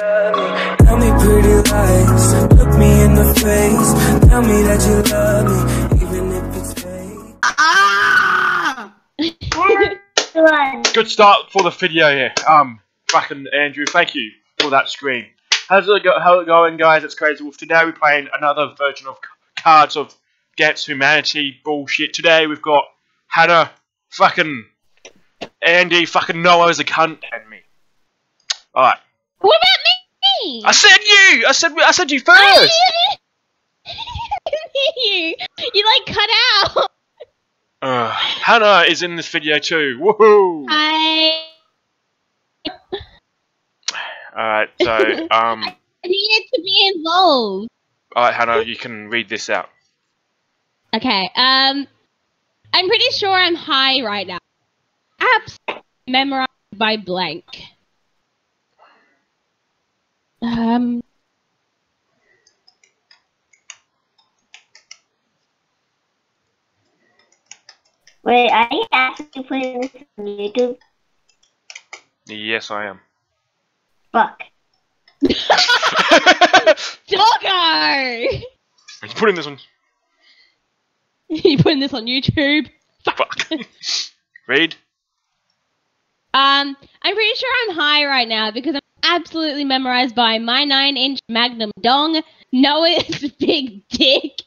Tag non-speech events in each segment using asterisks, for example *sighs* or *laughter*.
love me. Tell me pretty lies. Look me in the face. Tell me that you love me, even if it's fake. Ah! *laughs* Good start for the video here. Um, fucking Andrew, thank you for that screen. How's it, go- how's it going, guys? It's Crazy Wolf. Today we're playing another version of Cards of Against Humanity bullshit. Today we've got Hannah, fucking Andy, fucking Noah's a cunt, and me. Alright. What about me? I said you! I said I said you first! I didn't *laughs* hear you. You like cut out. Uh, Hannah is in this video too. Woohoo! I Alright, so, *laughs* um, needed to be involved. alright, Hannah, you can read this out. Okay. Um, I'm pretty sure I'm high right now. Apps memorized by blank. Um. Wait, are you actually putting this on YouTube? Yes, I am. Fuck. *laughs* Doggo! He's putting this on. *laughs* you putting this on YouTube? Fuck. *laughs* Read. Um, I'm pretty sure I'm high right now because I'm absolutely memorized by my nine-inch Magnum dong, Noah's *laughs* big dick,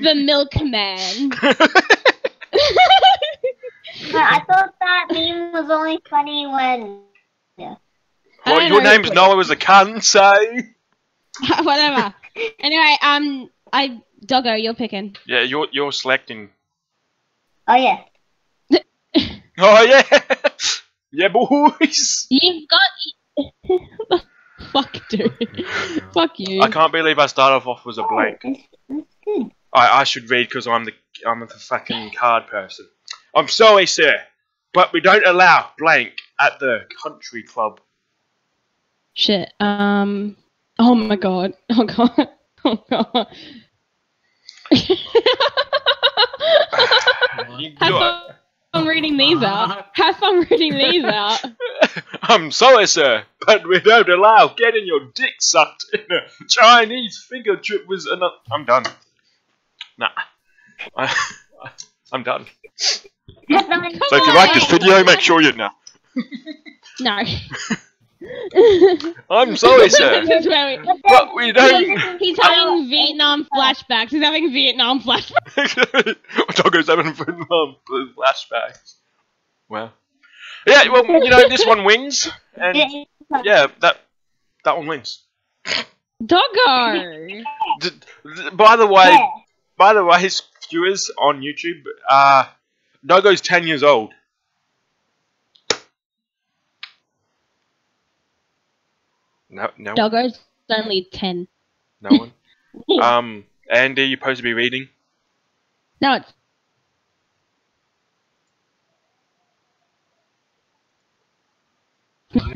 the milkman. *laughs* I thought that meme was only funny when. Yeah. well, your know. name's Noah as a cunt, so. *laughs* Whatever. Anyway, um, I doggo, you're picking. Yeah, you're you're selecting. Oh yeah. Oh yeah, yeah, boys. You've got. *laughs* Fuck, dude. *laughs* Fuck you. I can't believe I started off with a blank. That's, that's good. I I should read because I'm the I'm the fucking card person. I'm sorry, sir, but we don't allow blank at the country club. Shit. Um. Oh my god. *laughs* Oh god. Oh god. You Have do fun reading these out. *laughs* Have fun reading these out. *laughs* I'm sorry, sir, but we don't allow getting your dick sucked in a Chinese finger trip was enough. I'm done. Nah, I, *laughs* I'm done. So if you like this video, make sure you know. No. *laughs* I'm *laughs* sorry, sir, This is where we- but we don't. He's having Vietnam flashbacks. He's having Vietnam flashbacks. *laughs* Doggo's having um, flashbacks. Well, yeah. Well, you know, this one wins, and yeah, that that one wins. Doggo. D- d- by the way, by the way, his viewers on YouTube, uh, Doggo's ten years old. No, no, Doggo's only ten. no one. *laughs* Um, Andy, you're supposed to be reading. No, it's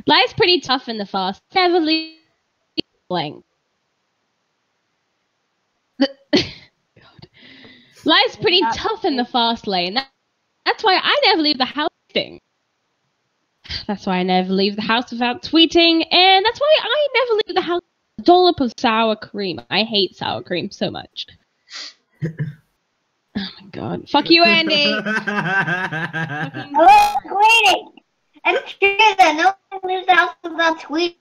Life's pretty tough in the fast. Never leave blank. *laughs* Life's pretty tough in the fast lane. That's why I never leave the house thing. That's why I never leave the house without tweeting, and that's why I never leave the house with a dollop of sour cream. I hate sour cream so much. *laughs* oh my god. Fuck you, Andy! I was waiting. I'm sure that no one leaves the house without tweet.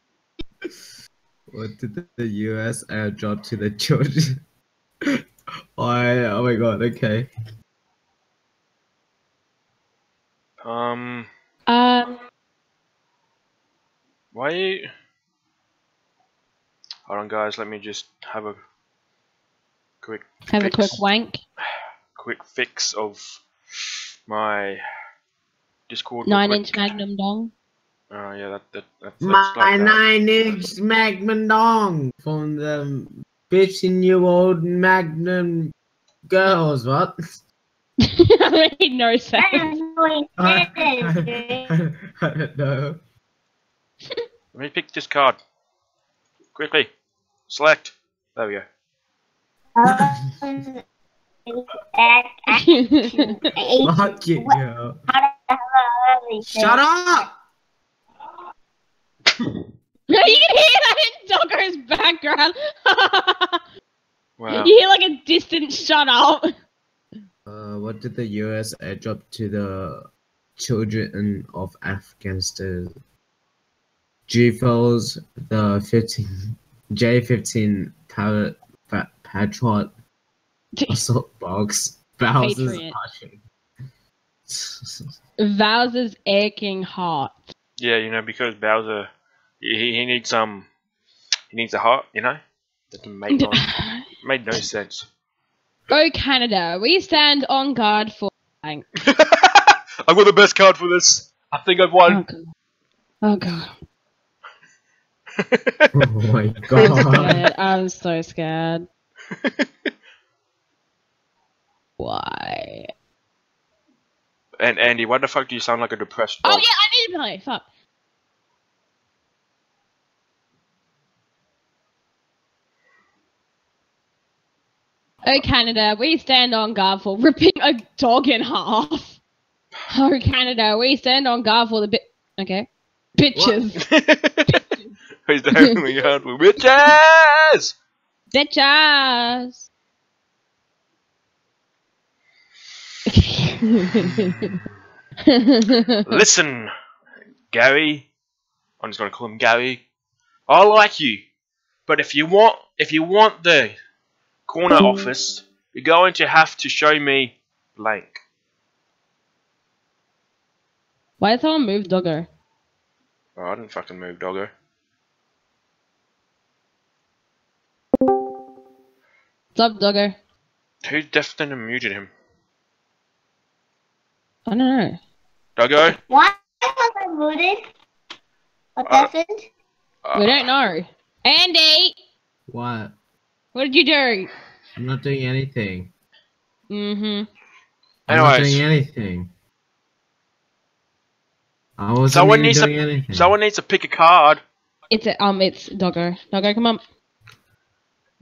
What did the- the US airdrop to the children? *laughs* oh, I- oh my god, okay. Um, um, why? Hold on, guys. Let me just have a quick have a quick wank. *sighs* quick fix of my Discord. Nine inch magnum dong. Oh yeah, that that, that that's My like that. nine inch Magnum Dong from the bitchy new old Magnum girls, what? that made no sense. That is really I, sad. I don't know. Let me pick this card quickly. Select. There we go. Um, act, action, H- Fuck you, What? girl. how the hell are they Shut up! No, *laughs* you can hear background. *laughs* Wow. You hear like a distant shut up. Uh, what did the US airdrop to the children of Afghanistan? GFOs, the 15, J15 Parrot, pa- Patriot *laughs* assault box, Bowser's Patriot. *laughs* Bowser's aching heart. Yeah, you know, because Bowser, he, he needs um, he needs a heart, you know. That made no, *laughs* made no sense. Go Canada. We stand on guard for. I've got the best card for this. I think I've Oh won. god. Oh god. *laughs* oh my I'm god. I'm so scared. Why? and Andy, why the fuck do you sound like a depressed dog? Oh yeah, I need to play. Fuck. Oh Canada, we stand on guard for ripping a dog in half. Oh Canada, we stand on guard for the bit. Okay, bitches, *laughs* Who's the only hard for bitches? bitches. *laughs* Listen, Gary. I'm just gonna call him Gary. I like you, but if you want, if you want the corner mm-hmm. office, you're going to have to show me blank. Why did someone move Doggo? Oh, I didn't fucking move, doggo. What's up, Doggo? Who deafened and muted him? I don't know. Doggo. Why was I muted? What Uh, happened? Uh, We don't know. Andy, what? what did you do? I'm not doing anything. Mm-hmm. I'm not Anyways. doing anything. I wasn't Someone even needs to- doing anything. Someone needs to pick a card. It's a, um, it's Doggo. Doggo, come on.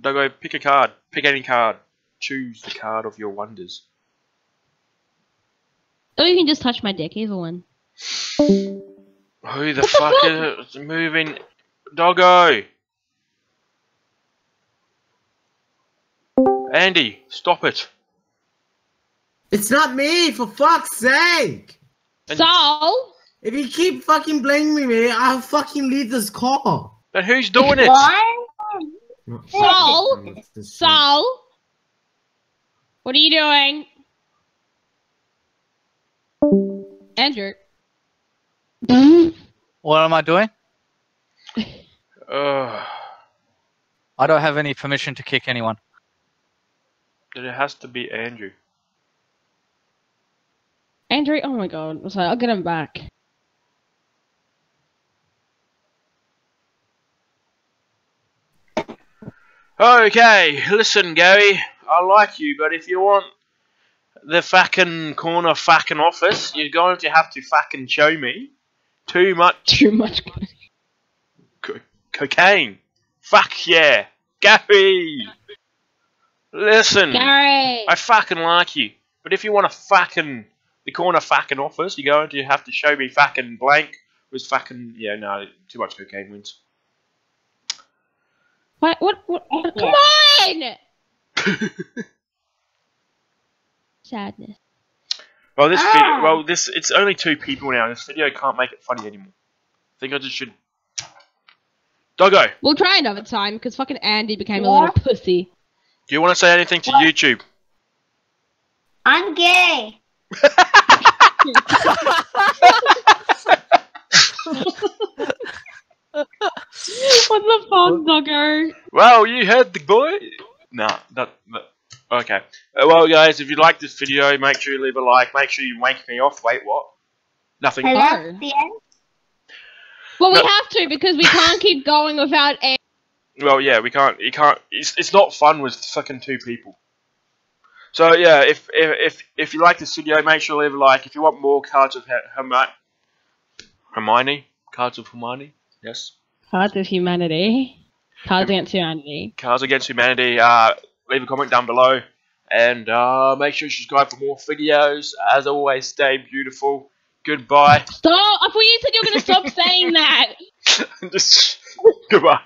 Doggo, pick a card. Pick any card. Choose the card of your wonders. Oh, you can just touch my dick, either one. Who the the fuck fuck? is moving? Doggo! Andy, stop it. It's not me, for fuck's sake! And- So, If you keep fucking blaming me, I'll fucking leave this call. Then who's doing it? Why? So? It's the what are you doing? Andrew. What am I doing? *sighs* Ugh. I don't have any permission to kick anyone. Then it has to be Andrew. Andrew, oh my god. Sorry, I'll get him back. Okay, listen, Gary. I like you, but if you want the fucking corner fucking office, you're going to have to fucking show me too much *laughs* Too much. *laughs* co- cocaine. Fuck yeah, Gary. Listen, Gary! I fucking like you, but if you want a fucking the corner fucking office, you're going to have to show me fucking blank with fucking yeah no too much cocaine wins. What? What? What? Come *laughs* on! Sadness. Well, this Ah. video, well, this it's only two people now. This video can't make it funny anymore. I think I just should. Doggo, We'll try another time because fucking Andy became a little pussy. do you want to say anything to What? YouTube? I'm gay. *laughs* what the fuck, doggo? Well, you heard the boy. Nah, that. that okay. Uh, well, guys, if you like this video, make sure you leave a like. Make sure you wank me off. Wait, what? Nothing. And Oh. the end. Well, we No. have to because we can't keep going without Andy. Well, yeah, we can't. You can't. It's, it's not fun with fucking two people. So yeah, if if if, if you like this video, make sure to leave a like. If you want more cards of Her- Hermi- Hermione, cards of Hermione, yes, Cards of Humanity. Cards Against Humanity. Cards Against Humanity. Uh, leave a comment down below, and uh, make sure you subscribe for more videos. As always, stay beautiful. Goodbye. Stop! I thought you said you were going to stop saying that. *laughs* Just goodbye.